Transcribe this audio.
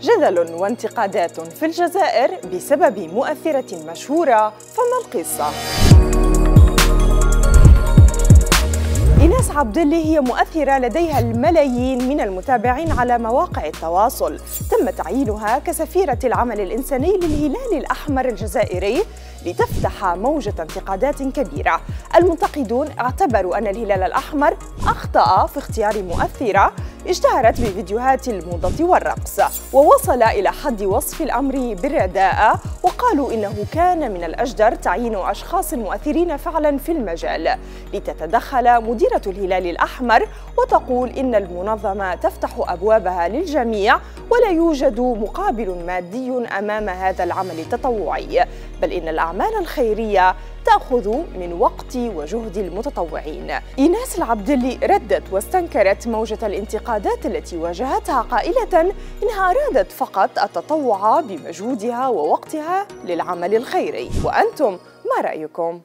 جدل وانتقادات في الجزائر بسبب مؤثرة مشهورة فما القصة؟ إيناس عبد الله هي مؤثرة لديها الملايين من المتابعين على مواقع التواصل تم تعيينها كسفيرة العمل الإنساني للهلال الأحمر الجزائري لتفتح موجة انتقادات كبيرة المنتقدون اعتبروا أن الهلال الأحمر أخطأ في اختيار مؤثرة اشتهرت بفيديوهات الموضة والرقص ووصل إلى حد وصف الأمر بالرداءة وقالوا إنه كان من الأجدر تعيين أشخاص مؤثرين فعلا في المجال. لتتدخل مديرة الهلال الأحمر وتقول إن المنظمة تفتح أبوابها للجميع ولا يوجد مقابل مادي أمام هذا العمل التطوعي بل إن الأعمال الخيرية تأخذ من وقت وجهد المتطوعين إيناس العبدلي ردت واستنكرت موجة الانتقادات التي واجهتها قائلة إنها أرادت فقط التطوع بمجهودها ووقتها للعمل الخيري وأنتم ما رأيكم؟